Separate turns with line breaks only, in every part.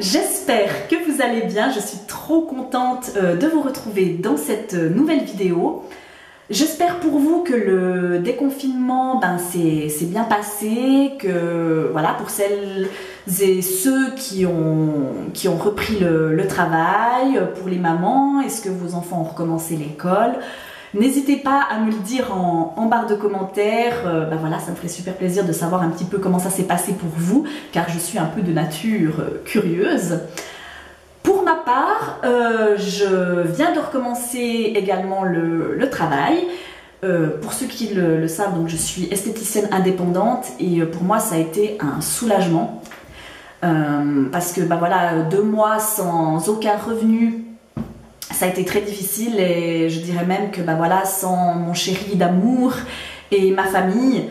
J'espère que vous allez bien, je suis trop contente euh, de vous retrouver dans cette euh, nouvelle vidéo. J'espère pour vous que le déconfinement ben, s'est bien passé, que voilà, pour celles et ceux qui ont, repris le travail, pour les mamans, est-ce que vos enfants ont recommencé l'école? N'hésitez pas à me le dire en, barre de commentaires. Euh, ben voilà, ça me ferait super plaisir de savoir un petit peu comment ça s'est passé pour vous, car je suis un peu de nature euh, curieuse. Pour ma part, euh, je viens de recommencer également le, travail. pour ceux qui le, savent, je suis esthéticienne indépendante et pour moi ça a été un soulagement. parce que ben voilà, deux mois sans aucun revenu, ça a été très difficile et je dirais même que bah voilà, sans mon chéri d'amour et ma famille,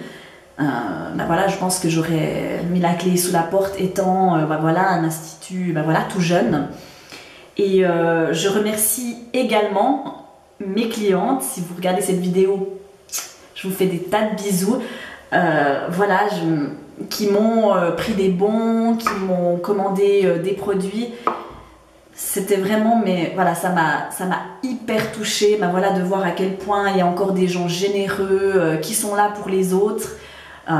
euh, bah voilà, je pense que j'aurais mis la clé sous la porte étant euh, bah voilà, un institut bah voilà, tout jeune. Et euh, je remercie également mes clientes. Si vous regardez cette vidéo, je vous fais des tas de bisous. voilà, qui m'ont pris des bons, qui m'ont commandé des produits c'était vraiment, mais voilà, ça m'a, ça m'a hyper touchée, bah voilà, de voir à quel point il y a encore des gens généreux euh, qui sont là pour les autres. Euh,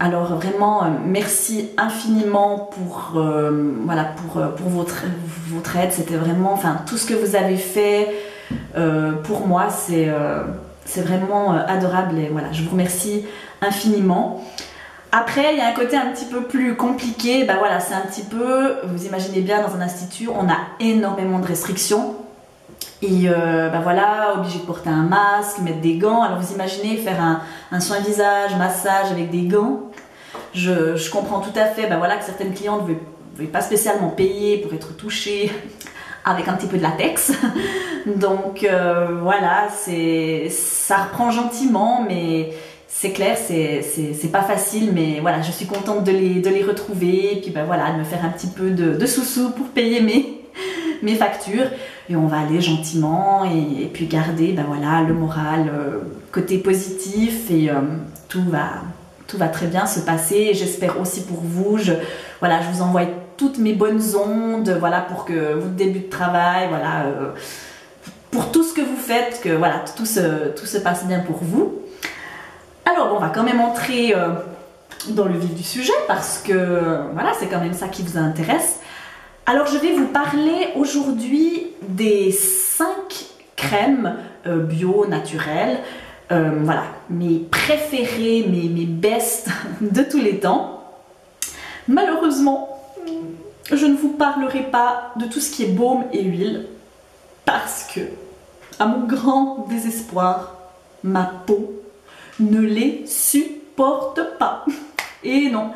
alors vraiment, euh, merci infiniment pour, voilà, pour, votre aide. C'était vraiment, enfin, tout ce que vous avez fait pour moi, c'est, c'est vraiment adorable et voilà, je vous remercie infiniment. Après, il y a un côté un petit peu plus compliqué. Ben voilà, c'est un petit peu, vous imaginez bien, dans un institut, on a énormément de restrictions. Et euh, ben voilà, obligé de porter un masque, mettre des gants. Alors vous imaginez faire un, soin visage, massage avec des gants. Je, comprends tout à fait ben voilà, que certaines clientes ne veulent, pas spécialement payer pour être touchées avec un petit peu de latex. Donc euh, voilà, ça reprend gentiment, mais c'est clair, c'est pas facile, mais voilà, je suis contente de les, de les retrouver, et puis ben voilà, de me faire un petit peu de, sous-sous pour payer mes, mes factures. Et on va aller gentiment et, puis garder ben voilà, le moral, euh, côté positif, et euh, tout, va, tout va très bien se passer. J'espère aussi pour vous, je, voilà, je vous envoie toutes mes bonnes ondes, voilà, pour que votre début de travail, voilà, euh, pour tout ce que vous faites, que voilà, tout se, tout se passe bien pour vous. Alors, on va quand même entrer euh, dans le vif du sujet parce que voilà, c'est quand même ça qui vous intéresse. Alors, je vais vous parler aujourd'hui des 5 crèmes euh, bio naturelles. Euh, voilà, mes préférées, mes, mes best de tous les temps. Malheureusement, je ne vous parlerai pas de tout ce qui est baume et huile parce que, à mon grand désespoir, ma peau ne les supporte pas. Et non.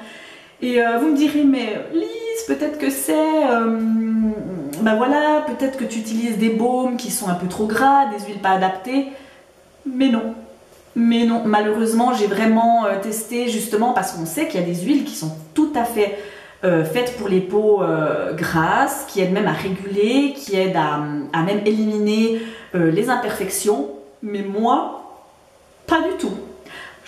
Et euh, vous me direz, mais Lise, peut-être que c'est... ben voilà, peut-être que tu utilises des baumes qui sont un peu trop gras, des huiles pas adaptées. Mais non. Mais non, malheureusement, j'ai vraiment euh, testé justement parce qu'on sait qu'il y a des huiles qui sont tout à fait faites pour les peaux grasses, qui aident même à réguler, qui aident à même éliminer les imperfections. Mais moi, pas du tout.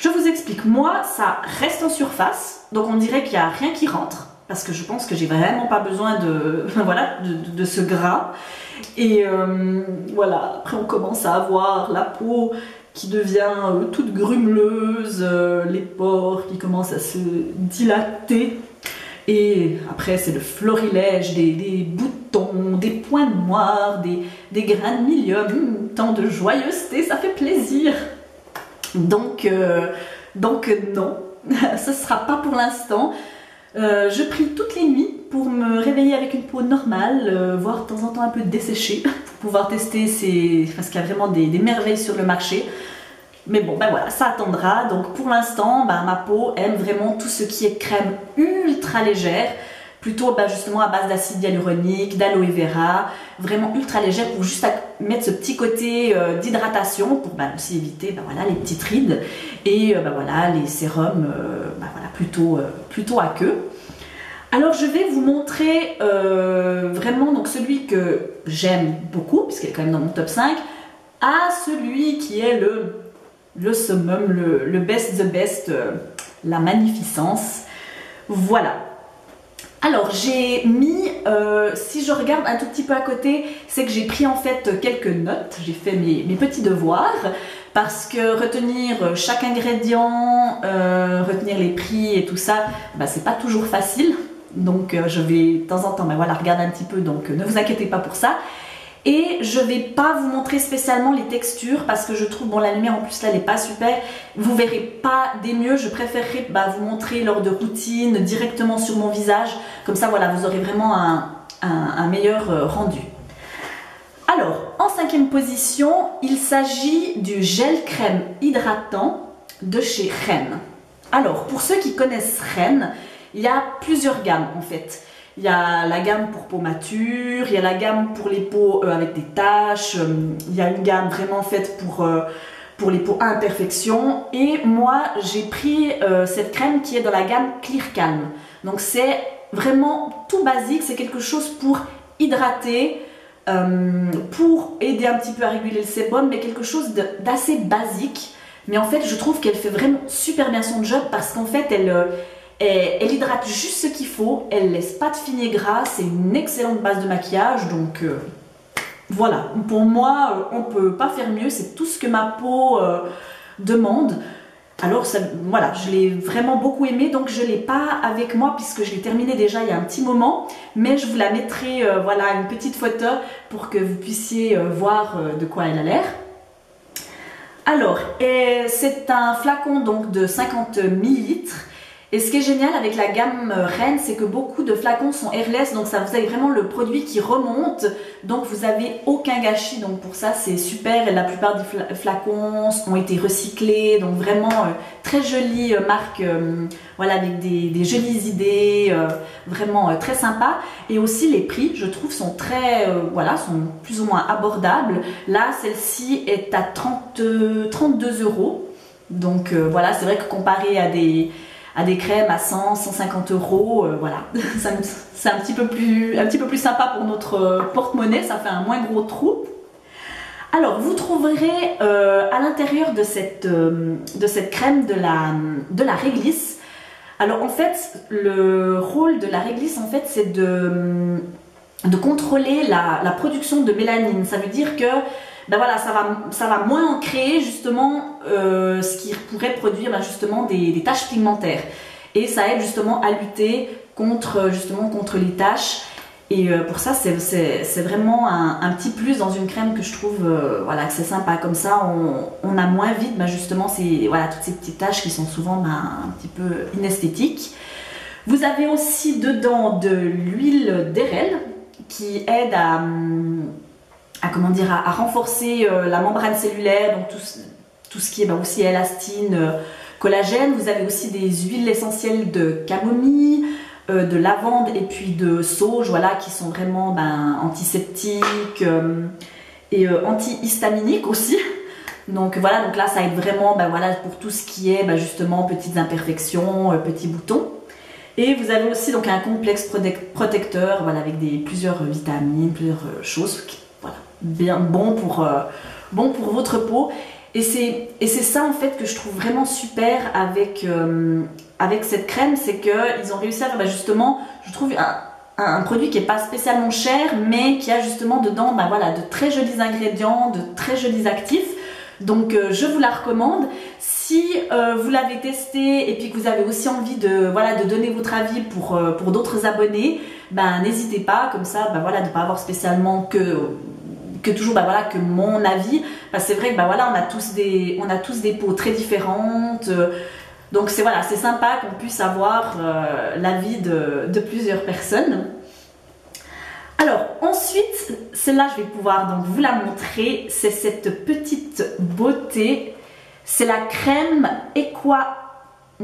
Je vous explique, moi ça reste en surface, donc on dirait qu'il n'y a rien qui rentre, parce que je pense que j'ai vraiment pas besoin de, voilà, de, ce gras. Et euh, voilà, après on commence à avoir la peau qui devient euh, toute grumeleuse, euh, les pores qui commencent à se dilater. Et après, c'est le florilège des, boutons, des points noirs, des, grains de milieu. Hum, tant de joyeuseté, ça fait plaisir. Donc, euh, donc non, ce ne sera pas pour l'instant. Euh, je prie toutes les nuits pour me réveiller avec une peau normale, euh, voire de temps en temps un peu desséchée, pour pouvoir tester ces... parce qu'il y a vraiment des, merveilles sur le marché. Mais bon, ben voilà, ça attendra. Donc pour l'instant, ben, ma peau aime vraiment tout ce qui est crème ultra légère plutôt bah, justement à base d'acide hyaluronique, d'aloe vera, vraiment ultra légère pour juste mettre ce petit côté euh, d'hydratation pour bah, aussi éviter bah, les petites rides et euh, les sérums euh, plutôt, à queue. Alors je vais vous montrer vraiment donc celui que j'aime beaucoup, puisqu'il est quand même dans mon top 5, à celui qui est le, le summum, le, le best the best, la magnificence. Voilà, Alors j'ai mis, euh, si je regarde un tout petit peu à côté, c'est que j'ai pris en fait quelques notes, j'ai fait mes, petits devoirs, parce que retenir chaque ingrédient, euh, retenir les prix et tout ça, bah, c'est pas toujours facile. Donc euh, je vais de temps en temps bah, voilà, regarder un petit peu, donc ne vous inquiétez pas pour ça. Et je vais pas vous montrer spécialement les textures parce que je trouve, bon la lumière en plus là elle est pas super, vous verrez pas des mieux, je préférerais bah, vous montrer lors de routine directement sur mon visage, comme ça voilà vous aurez vraiment un, meilleur euh, rendu. Alors en cinquième position, il s'agit du gel crème hydratant de chez Rennes. Alors pour ceux qui connaissent Rennes, il y a plusieurs gammes en fait. Il y a la gamme pour peau mature, il y a la gamme pour les peaux euh, avec des taches, euh, il y a une gamme vraiment faite pour, euh, pour les peaux à imperfection. Et moi, j'ai pris cette crème qui est dans la gamme Clear Calm. Donc c'est vraiment tout basique, c'est quelque chose pour hydrater, pour aider un petit peu à réguler le sébum, mais quelque chose d'assez basique. Mais en fait, je trouve qu'elle fait vraiment super bien son job parce qu'en fait, elle elle hydrate juste ce qu'il faut, elle laisse pas de fini gras, c'est une excellente base de maquillage, donc euh, voilà. Pour moi, euh, on peut pas faire mieux, c'est tout ce que ma peau euh, demande. Alors voilà, je l'ai vraiment beaucoup aimé, donc je l'ai pas avec moi puisque je l'ai terminé déjà il y a un petit moment, mais je vous la mettrai, voilà, une petite photo pour que vous puissiez voir de quoi elle a l'air. Alors, c'est un flacon donc de 50 ml et ce qui est génial avec la gamme Rennes, c'est que beaucoup de flacons sont airless, donc ça vous avez vraiment le produit qui remonte, donc vous avez aucun gâchis, donc pour ça c'est super. Et la plupart des flacons ont été recyclés, donc vraiment euh, très jolie euh, marque, euh, voilà avec des, jolies idées, vraiment très sympa. Et aussi les prix, je trouve, sont très, voilà, sont plus ou moins abordables. Là, celle-ci est à 30, 32 euros. Donc voilà, c'est vrai que comparé à des à des crèmes à 100, 150 euros, euh, voilà. c'est un petit, peu plus, sympa pour notre euh, porte-monnaie, ça fait un moins gros trou. Alors, vous trouverez euh, à l'intérieur de cette, crème de la, réglisse. Alors, en fait, le rôle de la réglisse, en fait, c'est de, contrôler la, production de mélanine. Ça veut dire que ben voilà, ça va, ça va moins créer justement euh, ce qui pourrait produire ben justement des, taches pigmentaires. Et ça aide justement à lutter contre, justement, contre les taches. Et euh, pour ça, c'est vraiment un, petit plus dans une crème que je trouve euh, voilà, que c'est sympa. Comme ça, on, a moins vite ben justement voilà, toutes ces petites taches qui sont souvent ben, un petit peu inesthétiques. Vous avez aussi dedans de l'huile d'érel qui aide à, hum, à comment dire à, renforcer euh, la membrane cellulaire, donc tout, tout ce qui est bah, aussi élastine, euh, collagène. Vous avez aussi des huiles essentielles de camomille, euh, de lavande et puis de sauge, voilà, qui sont vraiment ben, antiseptiques et antihistaminiques aussi. Donc voilà, donc là ça aide vraiment ben, voilà, pour tout ce qui est ben, justement petites imperfections, petits boutons. Et vous avez aussi donc un complexe protecteur voilà, avec des, plusieurs vitamines, plusieurs choses bien bon pour, euh, bon pour votre peau. Et c'est ça en fait que je trouve vraiment super avec, euh, avec cette crème, c'est qu'ils ont réussi à faire bah, justement, je trouve, un, un, produit qui n'est pas spécialement cher, mais qui a justement dedans bah, voilà, de très jolis ingrédients, de très jolis actifs. Donc euh, je vous la recommande. Si vous l'avez testé et puis que vous avez aussi envie de, voilà, de donner votre avis pour, pour d'autres abonnés, ben n'hésitez pas, comme ça, ben, voilà, de ne pas avoir spécialement que que toujours bah voilà que mon avis que c'est vrai que bah voilà on a tous des on a tous des peaux très différentes euh, donc c'est voilà c'est sympa qu'on puisse avoir euh, l'avis de, de, plusieurs personnes. Alors ensuite celle-là je vais pouvoir donc vous la montrer c'est cette petite beauté c'est la crème Equa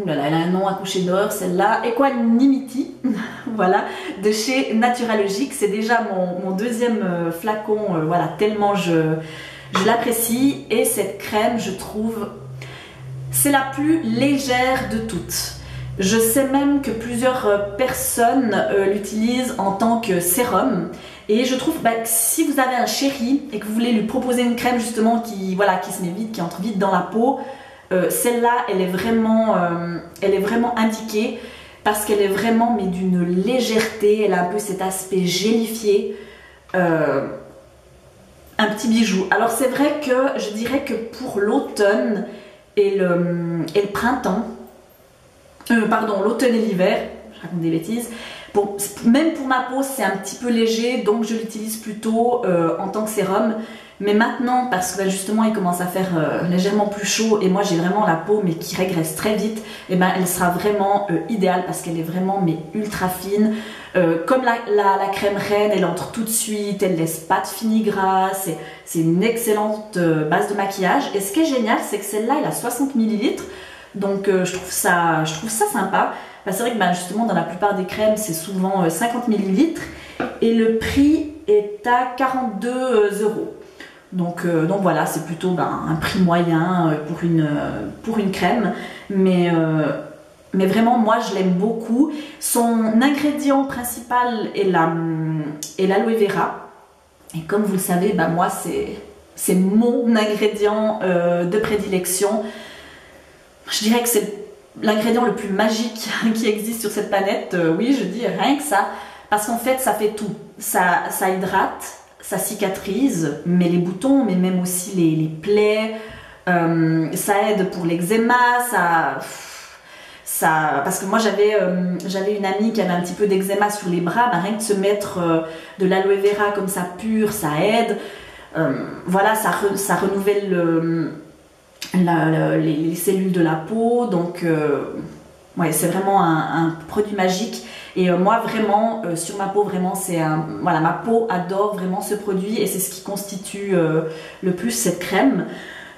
elle a un nom à coucher d'or, celle-là. Equanimity, voilà, de chez Naturalogique. C'est déjà mon, deuxième euh, flacon, euh, voilà, tellement je, je l'apprécie. Et cette crème, je trouve, c'est la plus légère de toutes. Je sais même que plusieurs euh, personnes l'utilisent en tant que sérum. Et je trouve bah, que si vous avez un chéri et que vous voulez lui proposer une crème justement qui, voilà, qui se met vite, qui entre vite dans la peau, euh, celle-là, elle, est vraiment, euh, elle est vraiment indiquée parce qu'elle est vraiment mais d'une légèreté, elle a un peu cet aspect gélifié. Euh, un petit bijou. Alors c'est vrai que je dirais que pour l'automne et le, printemps, pardon, l'automne et l'hiver, je raconte des bêtises, même pour ma peau c'est un petit peu léger, donc je l'utilise plutôt en tant que sérum. Mais maintenant, parce que bah, justement il commence à faire euh, légèrement plus chaud et moi j'ai vraiment la peau mais qui régresse très vite, et eh ben elle sera vraiment idéale parce qu'elle est vraiment mais ultra fine. Euh, comme la, crème reine, elle entre tout de suite, elle laisse pas de fini gras, c'est une excellente euh, base de maquillage. Et ce qui est génial, c'est que celle-là, elle a 60 ml, donc euh, je, trouve ça, je trouve ça sympa. Bah, c'est vrai que bah, justement, dans la plupart des crèmes, c'est souvent 50 ml, et le prix est à 42 euros. Donc, donc voilà, c'est plutôt ben, un prix moyen pour une, pour une crème. Mais vraiment, moi, je l'aime beaucoup. Son ingrédient principal est l'aloe vera. Et comme vous le savez, bah, moi, c'est mon ingrédient euh, de prédilection. Je dirais que c'est l'ingrédient le plus magique qui existe sur cette planète. Euh, oui, je dis rien que ça. Parce qu'en fait, ça fait tout. Ça, ça hydrate, ça cicatrise, mais les boutons, mais même aussi les, plaies. Euh, ça aide pour l'eczéma, ça parce que moi j'avais euh, j'avais une amie qui avait un petit peu d'eczéma sur les bras, bah, rien que de se mettre euh, de l'aloe vera comme ça pur, ça aide. Voilà, ça, ça renouvelle les, cellules de la peau, donc ouais, c'est vraiment un, produit magique. Et moi vraiment, sur ma peau, vraiment, c'est un. Voilà, ma peau adore vraiment ce produit et c'est ce qui constitue le plus cette crème.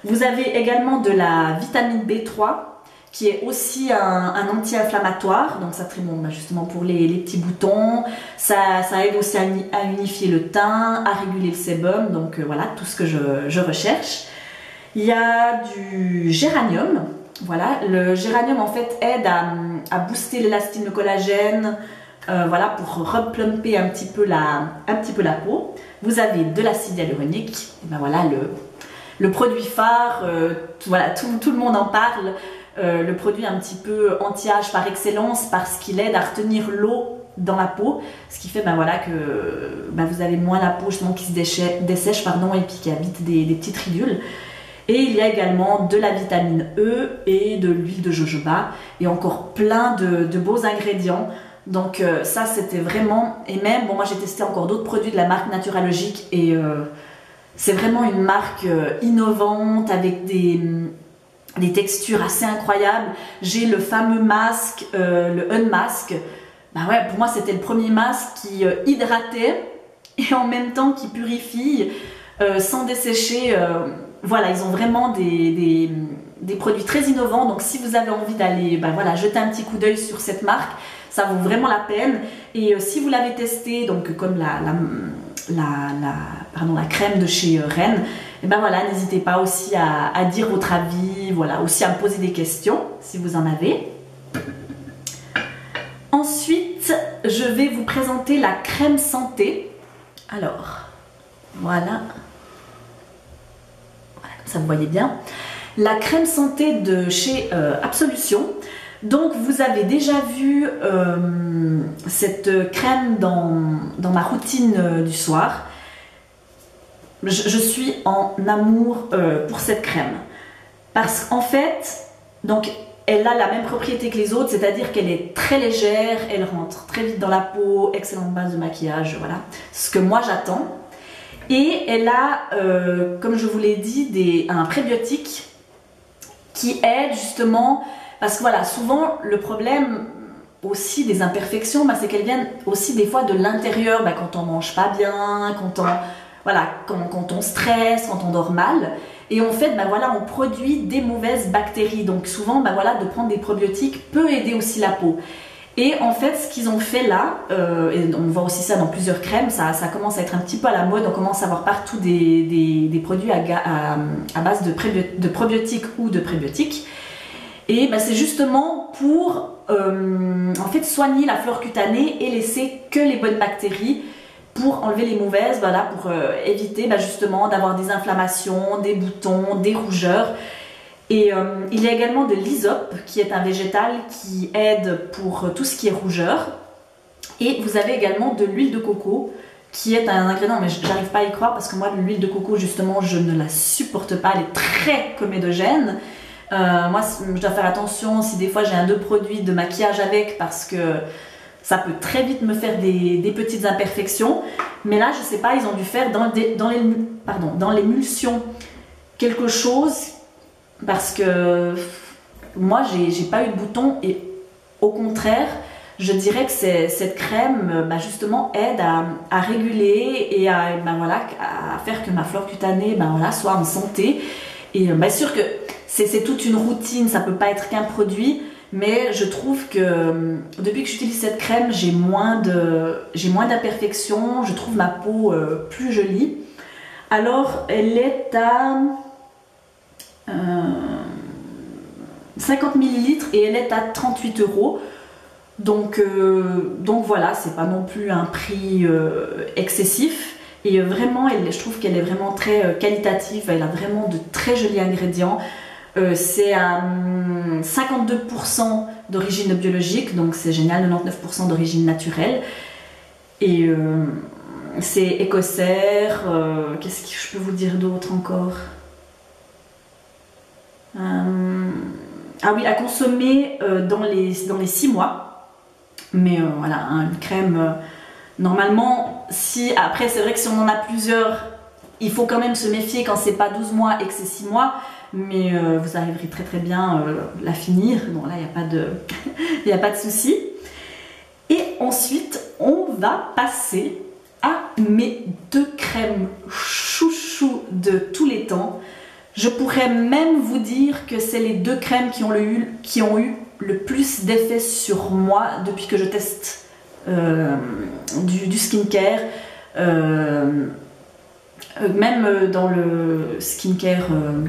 Vous avez également de la vitamine B3 qui est aussi un, anti-inflammatoire, donc ça bon bah, justement pour les, petits boutons, ça, aide aussi à, unifier le teint, à réguler le sébum, donc euh, voilà tout ce que je, recherche. Il y a du géranium, voilà, le géranium en fait aide à, booster l'élastine, le collagène, euh, voilà, pour replumper un petit, peu la, peau. Vous avez de l'acide hyaluronique, ben voilà le, produit phare, euh, tout, le monde en parle. Euh, le produit un petit peu anti-âge par excellence parce qu'il aide à retenir l'eau dans la peau, ce qui fait ben voilà, que ben vous avez moins la peau justement qui se dessèche, pardon, et puis qui habite des, petites ridules. Et il y a également de la vitamine E et de l'huile de jojoba et encore plein de, beaux ingrédients. Donc euh, ça c'était vraiment, et même, bon moi j'ai testé encore d'autres produits de la marque Naturalogique et euh, c'est vraiment une marque innovante avec des, des textures assez incroyables. J'ai le fameux masque, euh, le Unmask. Bah ouais, pour moi c'était le premier masque qui euh, hydratait et en même temps qui purifie euh, sans dessécher. Voilà, ils ont vraiment des, produits très innovants. Donc si vous avez envie d'aller bah voilà, jeter un petit coup d'œil sur cette marque, ça vaut vraiment la peine. Et si vous l'avez testé, donc comme la, crème de chez Rennes, et ben n'hésitez pas aussi à, dire votre avis, voilà, aussi à me poser des questions si vous en avez. Ensuite, je vais vous présenter la crème santé. Alors, voilà. Ça vous voyez bien. La crème santé de chez euh, Absolution. Donc vous avez déjà vu euh, cette crème dans, ma routine euh, du soir je, suis en amour pour cette crème. Parce qu'en fait, donc, elle a la même propriété que les autres, c'est-à-dire qu'elle est très légère, elle rentre très vite dans la peau, excellente base de maquillage, voilà. Ce que moi j'attends. Et elle a, euh, comme je vous l'ai dit, un prébiotique qui aide justement, parce que voilà, souvent le problème aussi des imperfections, bah, c'est qu'elles viennent aussi des fois de l'intérieur, bah, quand on mange pas bien, quand on voilà, quand, on stresse, quand on dort mal. Et en fait, ben voilà, on produit des mauvaises bactéries. Donc souvent, voilà, de prendre des probiotiques peut aider aussi la peau. Et en fait, ce qu'ils ont fait là, euh, et on voit aussi ça dans plusieurs crèmes, ça, commence à être un petit peu à la mode, on commence à avoir partout des, produits à, base de, probiotiques ou de prébiotiques. Et ben, c'est justement pour euh, en fait soigner la flore cutanée et laisser que les bonnes bactéries pour enlever les mauvaises, voilà, pour euh, éviter bah, justement d'avoir des inflammations, des boutons, des rougeurs. Et euh, il y a également de l'hysope, qui est un végétal qui aide pour tout ce qui est rougeur. Et vous avez également de l'huile de coco, qui est un ingrédient, mais j'arrive pas à y croire parce que moi, l'huile de coco, justement, je ne la supporte pas. Elle est très comédogène. Euh, moi, je dois faire attention si des fois j'ai un deux produits de maquillage avec parce que ça peut très vite me faire des, petites imperfections. Mais là, je sais pas, ils ont dû faire dans, dans l'émulsion quelque chose parce que moi, j'ai pas eu de bouton et au contraire, je dirais que cette crème, bah, justement, aide à, réguler et à, ben voilà, à faire que ma flore cutanée voilà, soit en santé. Et bien bah, sûr que c'est toute une routine, ça peut pas être qu'un produit, mais je trouve que euh, depuis que j'utilise cette crème, j'ai moins d'imperfections, je trouve ma peau euh, plus jolie. Alors, elle est à 50 euh, ml et elle est à 38 euros. Donc, donc voilà, c'est pas non plus un prix excessif. Et vraiment, elle, je trouve qu'elle est vraiment très qualitative. Elle a vraiment de très jolis ingrédients. Euh, c'est à 52% d'origine biologique, donc c'est génial, 99% d'origine naturelle. Et euh, c'est écossaire. Euh, qu'est-ce que je peux vous dire d'autre encore? Ah oui, à consommer dans, les, dans les 6 mois. Mais voilà, hein, une crème. normalement, si. Après, c'est vrai que si on en a plusieurs, il faut quand même se méfier quand c'est pas 12 mois et que c'est 6 mois mais euh, vous arriverez très très bien euh, la finir. Bon là, il n'y a pas de, a pas de souci. Et ensuite, on va passer à mes deux crèmes chouchou de tous les temps. Je pourrais même vous dire que c'est les deux crèmes qui ont, le, qui ont eu le plus d'effet sur moi depuis que je teste euh, du, skincare. Euh, même euh, dans le skincare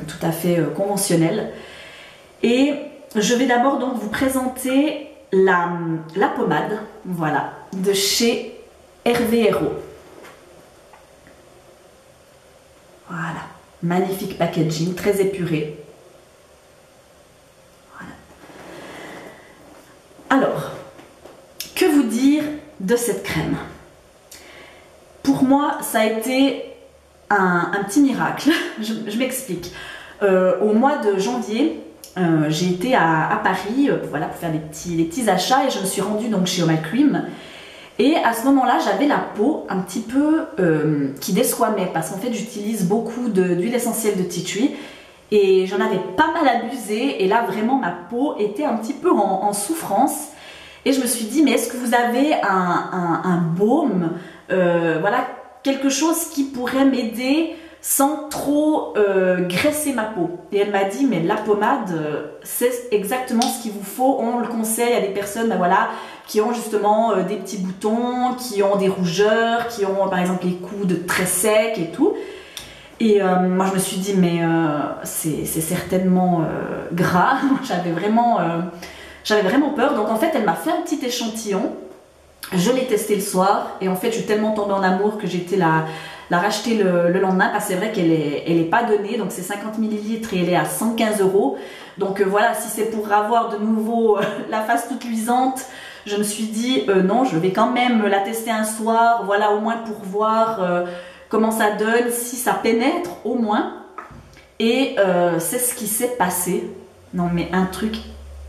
tout à fait conventionnel. Et je vais d'abord donc vous présenter la, la, pommade, voilà, de chez Hervé Héros. Voilà, magnifique packaging, très épuré. Alors, que vous dire de cette crème? Pour moi, ça a été un, petit miracle. je, m'explique. Euh, au mois de janvier, euh, j'ai été à, Paris euh, voilà, pour faire des petits, petits achats et je me suis rendue donc chez Oma Cream. Et à ce moment-là, j'avais la peau un petit peu qui déçoimait parce qu'en fait, j'utilise beaucoup d'huile essentielle de tree et j'en avais pas mal abusé. Et là, vraiment, ma peau était un petit peu en, souffrance. Et je me suis dit, mais est-ce que vous avez un, baume voilà, quelque chose qui pourrait m'aider sans trop euh, graisser ma peau? Et elle m'a dit, mais la pommade, euh, c'est exactement ce qu'il vous faut. On le conseille à des personnes ben voilà, qui ont justement euh, des petits boutons, qui ont des rougeurs, qui ont par exemple les coudes très secs et tout. Et moi je me suis dit, mais c'est certainement gras. J'avais vraiment, vraiment peur. Donc en fait, elle m'a fait un petit échantillon je l'ai testé le soir et en fait je suis tellement tombée en amour que j'ai été la, la racheter le, lendemain parce que c'est vrai qu'elle est, elle est pas donnée donc c'est 50 ml et elle est à 115 euros donc euh, voilà si c'est pour avoir de nouveau euh, la face toute luisante je me suis dit euh, non je vais quand même la tester un soir voilà au moins pour voir comment ça donne si ça pénètre au moins et c'est ce qui s'est passé non mais un truc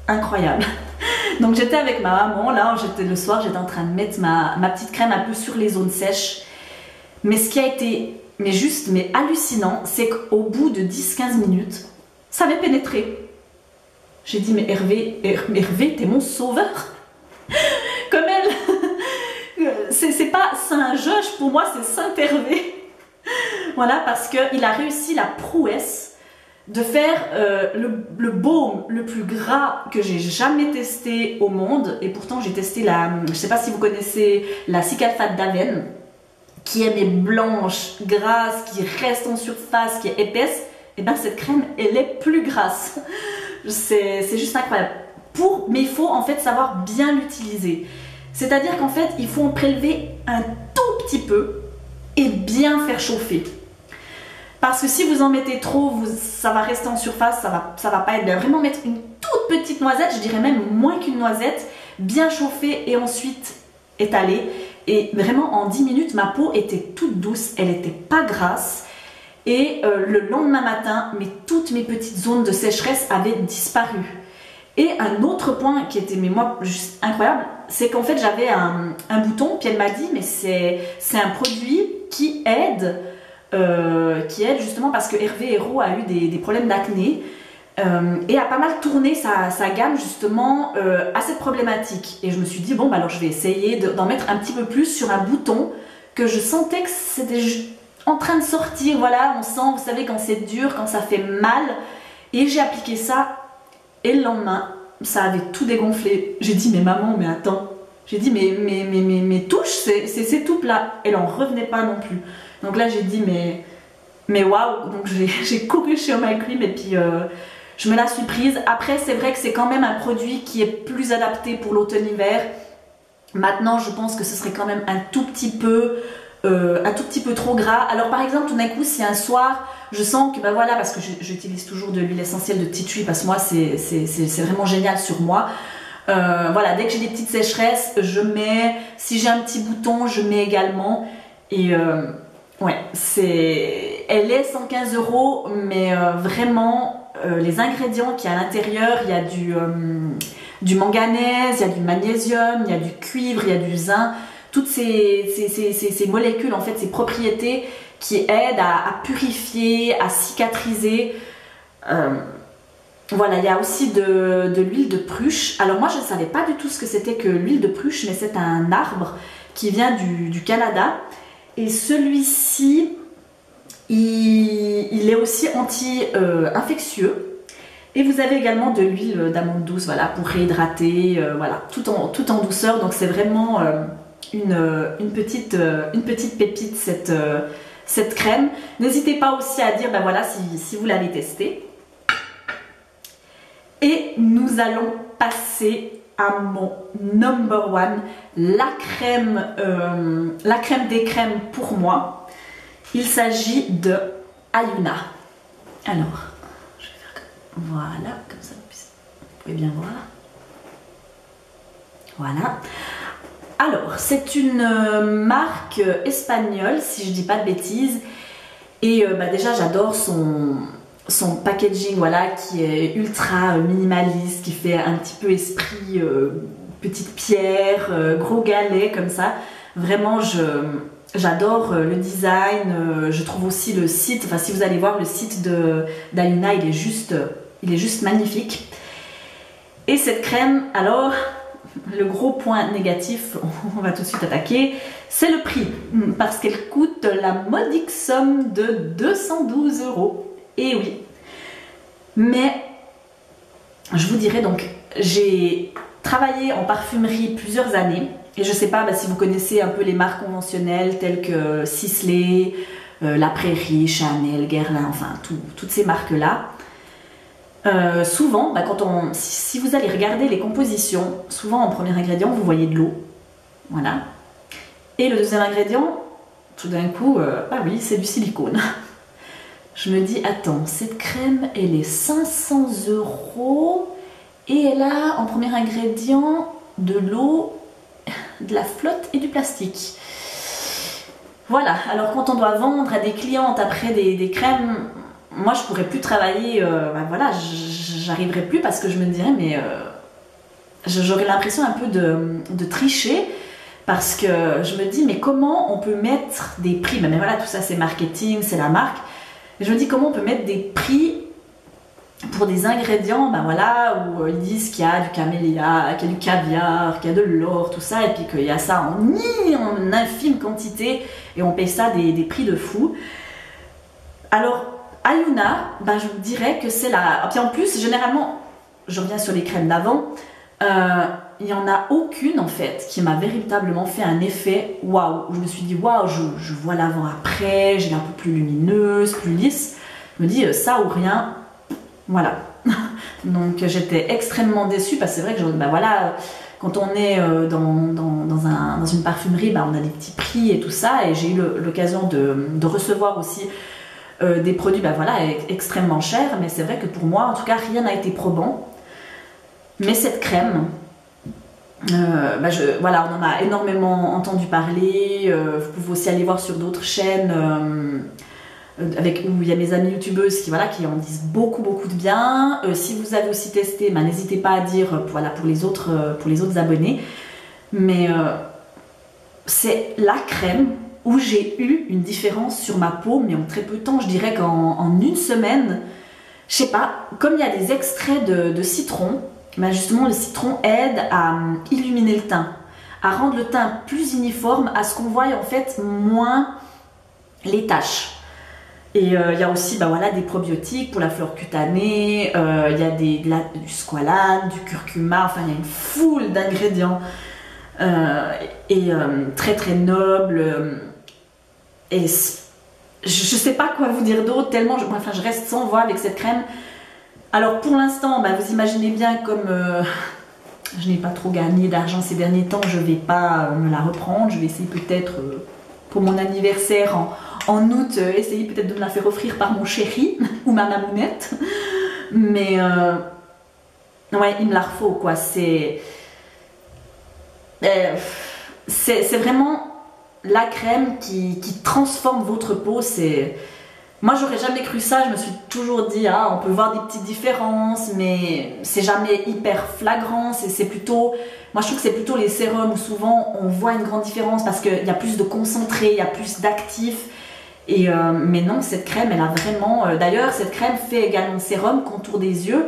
incroyable Donc j'étais avec ma maman, là, j'étais le soir, j'étais en train de mettre ma, petite crème un peu sur les zones sèches. Mais ce qui a été mais juste mais hallucinant, c'est qu'au bout de 10-15 minutes, ça avait pénétré. J'ai dit mais Hervé, Hervé, t'es mon sauveur. Comme elle. C'est pas Saint Joche pour moi, c'est Saint Hervé. voilà, parce qu'il a réussi la prouesse de faire euh, le, baume le plus gras que j'ai jamais testé au monde. Et pourtant, j'ai testé la, je sais pas si vous connaissez la Cicalfate d'Aven, qui est blanche, grasse, qui reste en surface, qui est épaisse. Et eh bien cette crème, elle est plus grasse. C'est juste incroyable. Pour, mais il faut en fait savoir bien l'utiliser. C'est-à-dire qu'en fait, il faut en prélever un tout petit peu et bien faire chauffer. Parce que si vous en mettez trop, ça va rester en surface, ça va, va pas être. Vraiment mettre une toute petite noisette, je dirais même moins qu'une noisette, bien chauffée et ensuite étalée. Et vraiment en 10 minutes, ma peau était toute douce, elle n'était pas grasse. Et euh, le lendemain matin, mais toutes mes petites zones de sécheresse avaient disparu. Et un autre point qui était, mais moi, juste incroyable, c'est qu'en fait, j'avais un, bouton, puis elle m'a dit, mais c'est un produit qui aide, euh, qui aide justement parce que Hervé Hérault a eu des, problèmes d'acné euh, et a pas mal tourné sa, gamme justement à cette problématique. Et je me suis dit, bon, bah alors je vais essayer d'en mettre un petit peu plus sur un bouton que je sentais que c'était en train de sortir. Voilà, on sent, vous savez, quand c'est dur, quand ça fait mal. Et j'ai appliqué ça. Et le lendemain, ça avait tout dégonflé. J'ai dit, mais maman, mais attends. J'ai dit, mais mais, mais, mes touches, c'est tout plat. Elle en revenait pas non plus. Donc là, j'ai dit, mais, mais waouh. Donc j'ai couru chez My Cream et puis euh, je me la suis prise. Après, c'est vrai que c'est quand même un produit qui est plus adapté pour l'automne-hiver. Maintenant, je pense que ce serait quand même un tout petit peu euh, un tout petit peu trop gras. Alors par exemple, tout d'un coup, si un soir, je sens que, bah voilà, parce que j'utilise toujours de l'huile essentielle de titui, parce que moi, c'est vraiment génial sur moi. Euh, voilà, dès que j'ai des petites sécheresses, je mets, si j'ai un petit bouton, je mets également. Et euh, ouais, c'est, elle est 115 euros, mais vraiment, les ingrédients qu'il y a à l'intérieur, il y a du, du manganèse, il y a du magnésium, il y a du cuivre, il y a du zinc toutes ces, molécules, en fait, ces propriétés qui aident à, purifier, à cicatriser. Euh, voilà, il y a aussi de, l'huile de pruche. Alors moi, je ne savais pas du tout ce que c'était que l'huile de pruche, mais c'est un arbre qui vient du, Canada. Et celui-ci, il, est aussi anti-infectieux. et vous avez également de l'huile d'amande douce, voilà, pour réhydrater, euh, voilà, tout en, tout en douceur. Donc c'est vraiment... Euh, une, petite, euh, une pépite cette, euh, cette crème. N'hésitez pas aussi à dire ben voilà, si, vous l'avez testé. Et nous allons passer à mon number one, la crème, la crème des crèmes pour moi. Il s'agit de Ayuna. Alors, je vais faire comme voilà, comme ça vous pouvez bien voir. Voilà. Alors, c'est une euh, marque euh, espagnole, si je dis pas de bêtises. Et euh, bah, déjà, j'adore son, packaging, voilà, qui est ultra minimaliste, qui fait un petit peu esprit petite pierre, gros galet comme ça. Vraiment, j'adore le design. je trouve aussi le site. Enfin, si vous allez voir le site d'Alina, il est juste, il est juste magnifique. Et cette crème, alors, le gros point négatif, on va tout de suite attaquer, c'est le prix. Parce qu'elle coûte la modique somme de 212 euros. Et oui. Mais, je vous dirais donc, j'ai travaillé en parfumerie plusieurs années. Et je ne sais pas bah, si vous connaissez un peu les marques conventionnelles telles que Sisley, euh, La Prairie, Chanel, Guerlain, enfin toutes ces marques-là. Euh, souvent, bah, quand on, si, vous allez regarder les compositions, souvent en premier ingrédient, vous voyez de l'eau. Voilà. Et le deuxième ingrédient, tout d'un coup, euh, ah oui, c'est du silicone. Je me dis, attends, cette crème, elle est 500 euros et elle a en premier ingrédient de l'eau, de la flotte et du plastique. Voilà, alors quand on doit vendre à des clientes après des, des crèmes, moi je pourrais plus travailler, euh, ben voilà, j'arriverai plus parce que je me dirais, mais euh, j'aurais l'impression un peu de, tricher parce que je me dis, mais comment on peut mettre des prix, mais voilà, tout ça c'est marketing, c'est la marque, je me dis comment on peut mettre des prix pour des ingrédients, ben voilà, où ils disent qu'il y a du camélia, qu'il y a du caviar, qu'il y a de l'or, tout ça, et puis qu'il y a ça en, en infime quantité, et on paye ça des, des prix de fou. Alors, Ayuna, ben, je dirais que c'est la. Puis en plus, généralement, je reviens sur les crèmes d'avant, euh, il n'y en a aucune en fait qui m'a véritablement fait un effet waouh. Je me suis dit waouh, je, vois l'avant-après, j'ai un peu plus lumineuse, plus lisse. Je me dis euh, ça ou rien, voilà. Donc j'étais extrêmement déçue parce que c'est vrai que ben, voilà, quand on est euh, dans, une parfumerie, ben, on a des petits prix et tout ça. Et j'ai eu l'occasion de, recevoir aussi des produits, ben voilà, extrêmement chers, mais c'est vrai que pour moi, en tout cas, rien n'a été probant. Mais cette crème, ben je, voilà, on en a énormément entendu parler. vous pouvez aussi aller voir sur d'autres chaînes avec, où il y a mes amis youtubeuses qui, voilà, qui en disent beaucoup beaucoup de bien. si vous avez aussi testé, ben, n'hésitez pas à dire voilà, pour, les autres, pour les autres abonnés. Mais c'est la crème où j'ai eu une différence sur ma peau, mais en très peu de temps, je dirais qu'en une semaine, je sais pas, comme il y a des extraits de, citron, ben justement le citron aide à hum, illuminer le teint, à rendre le teint plus uniforme, à ce qu'on voit en fait moins les taches. Et euh, il y a aussi ben voilà, des probiotiques pour la flore cutanée, euh, il y a des, du squalane, du curcuma, enfin il y a une foule d'ingrédients euh, et très très nobles et je ne sais pas quoi vous dire d'autre, tellement je, enfin, je reste sans voix avec cette crème. Alors pour l'instant, bah, vous imaginez bien comme euh, je n'ai pas trop gagné d'argent ces derniers temps, je ne vais pas euh, me la reprendre. Je vais essayer peut-être euh, pour mon anniversaire en, août, essayer peut-être de me la faire offrir par mon chéri ou ma mamounette. Mais ouais, il me la refaut quoi. C'est c'est vraiment la crème qui, transforme votre peau, c'est... Moi, j'aurais jamais cru ça. Je me suis toujours dit, ah, on peut voir des petites différences, mais c'est jamais hyper flagrant. C'est plutôt, moi, je trouve que c'est plutôt les sérums où souvent on voit une grande différence parce qu'il y a plus de concentré, il y a plus d'actifs. Euh, mais non, cette crème, elle a vraiment. Euh, d'ailleurs, cette crème fait également sérum, contour des yeux.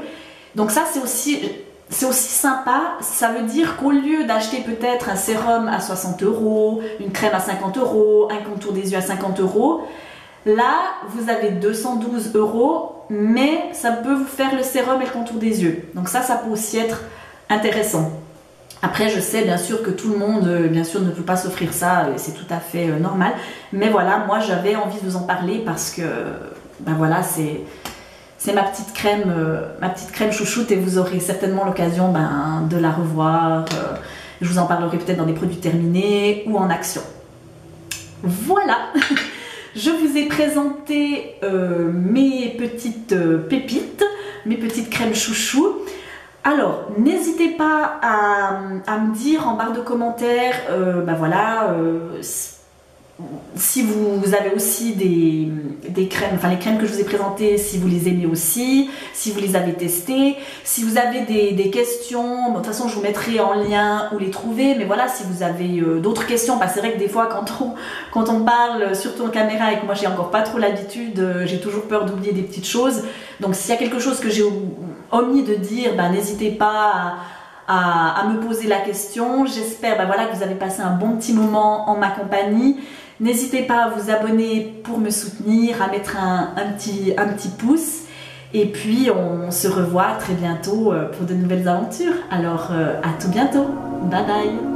Donc ça, c'est aussi c'est aussi sympa, ça veut dire qu'au lieu d'acheter peut-être un sérum à 60 euros, une crème à 50 euros, un contour des yeux à 50 euros, là vous avez 212 euros, mais ça peut vous faire le sérum et le contour des yeux. Donc ça, ça peut aussi être intéressant. Après, je sais bien sûr que tout le monde, euh, bien sûr, ne peut pas s'offrir ça, c'est tout à fait euh, normal. Mais voilà, moi j'avais envie de vous en parler parce que, ben voilà, c'est c'est ma petite crème, euh, ma petite crème chouchoute et vous aurez certainement l'occasion ben, de la revoir. Euh, je vous en parlerai peut-être dans des produits terminés ou en action. Voilà, je vous ai présenté euh, mes petites pépites, mes petites crèmes chouchou. Alors, n'hésitez pas à, me dire en barre de commentaires, ben voilà, si vous avez aussi des, crèmes, enfin les crèmes que je vous ai présentées, si vous les aimez aussi, si vous les avez testées, si vous avez des, questions, de toute façon je vous mettrai en lien où les trouver, mais voilà, si vous avez euh, d'autres questions, que c'est vrai que des fois quand on, quand on parle, surtout en caméra et que moi j'ai encore pas trop l'habitude, euh, j'ai toujours peur d'oublier des petites choses, donc s'il y a quelque chose que j'ai omis de dire, ben, n'hésitez pas à, me poser la question. J'espère ben, voilà, que vous avez passé un bon petit moment en ma compagnie. N'hésitez pas à vous abonner pour me soutenir, à mettre un, petit, petit pouce. Et puis on se revoit très bientôt euh, pour de nouvelles aventures. Alors euh, à tout bientôt. Bye bye